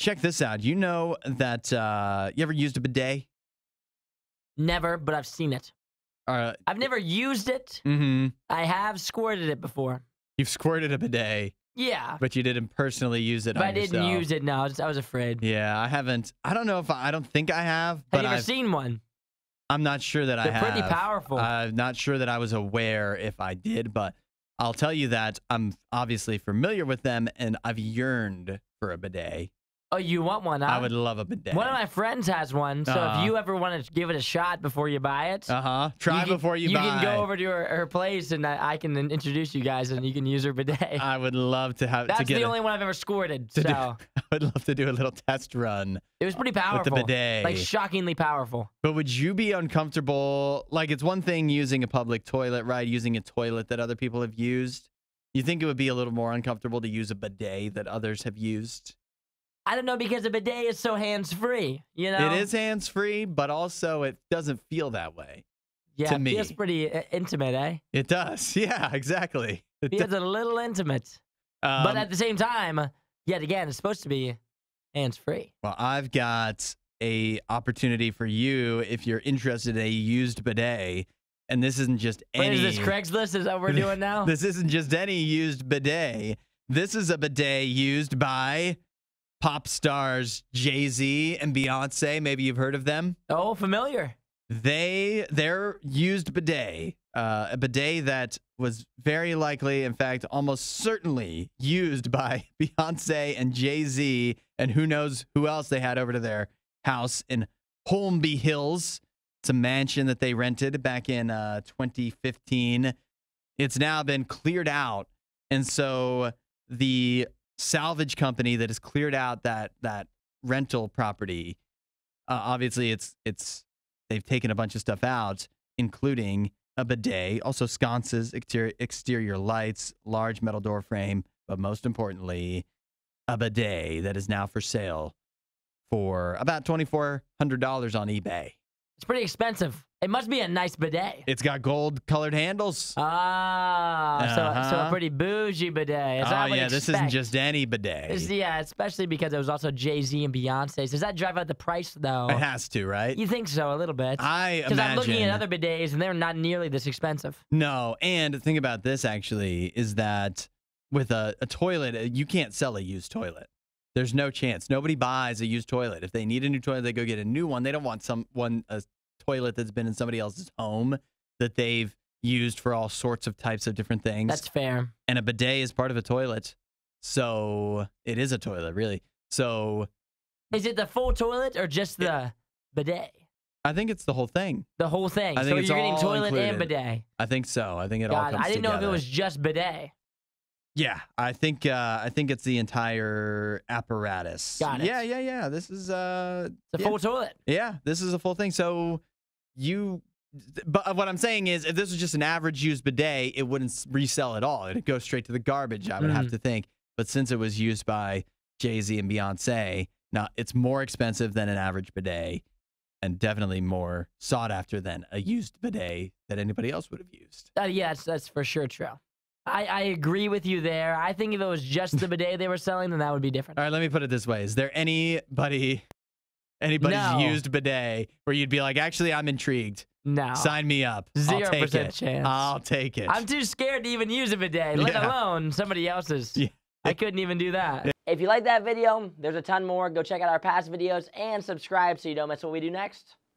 check this out. You know that uh, you ever used a bidet? Never, but I've seen it. Uh, I've never used it. mm-hmm. I have squirted it before. You've squirted a bidet, Yeah, but you didn't personally use it. but I didn't yourself. use it. No, I was, I was afraid. Yeah, I haven't. I don't know if I, I don't think I have, Have you ever I've, seen one? I'm not sure that I They're have. pretty powerful. I'm not sure that I was aware if I did, but I'll tell you that I'm obviously familiar with them, and I've yearned for a bidet. Oh, you want one? Huh? I would love a bidet. One of my friends has one, so Uh-huh. if you ever want to give it a shot before you buy it, Uh huh. Try can- before you, buy. You can go over to her, her place and I, I can introduce you guys and you can use her bidet. I would love to have That's to get. the a- only one I've ever squirted. So do- I would love to do a little test run. it was pretty powerful. With the bidet. Like shockingly powerful. But would you be uncomfortable? Like, it's one thing using a public toilet, right? Using a toilet that other people have used. You think it would be a little more uncomfortable to use a bidet that others have used? I don't know because a bidet is so hands free. You know, It is hands free, but also it doesn't feel that way. Yeah, to it feels pretty uh, intimate, eh? It does. Yeah, exactly. It Feels does. a little intimate, Um, but at the same time, yet again, it's supposed to be hands free. well, I've got a opportunity for you if you're interested in a used bidet, and this isn't just What any. is this Craigslist? Is that what we're doing now? This isn't just any used bidet. This is a bidet used by pop stars Jay Z and Beyonce. Maybe you've heard of them. oh, familiar. They their used bidet, uh, a bidet that was very likely, in fact, almost certainly used by Beyonce and Jay Z, and who knows who else they had over to their house in Holmby Hills. It's a mansion that they rented back in uh, 2015. It's now been cleared out, and so the salvage company that has cleared out that that rental property, uh, obviously it's it's they've taken a bunch of stuff out, including a bidet, also sconces, exterior, exterior lights, large metal door frame, but most importantly, a bidet that is now for sale for about $2,400 on eBay. It's pretty expensive. It must be a nice bidet. It's got gold colored handles. Ah, so, so a Uh-huh. pretty bougie bidet. Oh, yeah, this isn't just any bidet. Yeah, especially because it was also Jay Z and Beyonce's. Does that drive out the price though? It has to, right? You think so a little bit? I Because. I'm looking at other bidets and they're not nearly this expensive. No, and the thing about this actually is that with a, a toilet, uh, you can't sell a used toilet. There's no chance. Nobody buys a used toilet. If they need a new toilet, they go get a new one. They don't want some one a toilet that's been in somebody else's home that they've used for all sorts of types of different things. That's fair. and a bidet is part of a toilet. So it is a toilet, really. So Is it the full toilet or just the bidet? I think it's the whole thing. The whole thing. I think so it's you're getting all toilet and included. bidet. I think so. I think it all God, comes I didn't know if it was just bidet. Yeah, I think uh, I think it's the entire apparatus. Got it. Yeah, yeah, yeah. This is uh, It's a yeah, full toilet. yeah, this is a full thing. So you, but what I'm saying is, if this was just an average used bidet, it wouldn't resell at all. It'd go straight to the garbage. I would have Mhm. to think. But since it was used by Jay Z and Beyonce, now it's more expensive than an average bidet, and definitely more sought after than a used bidet that anybody else would have used. Uh, that's, that's for sure true. I, I agree with you there. I think if it was just the bidet they were selling, then that would be different. All right, let me put it this way: Is there anybody, anybody's No. used bidet where you'd be like, actually, I'm intrigued. No. Sign me up. I'll Zero take percent it. chance. I'll take it. I'm too scared to even use a bidet, let Yeah. alone somebody else's. Yeah. I couldn't even do that. If you like that video, there's a ton more. Go check out our past videos and subscribe so you don't miss what we do next.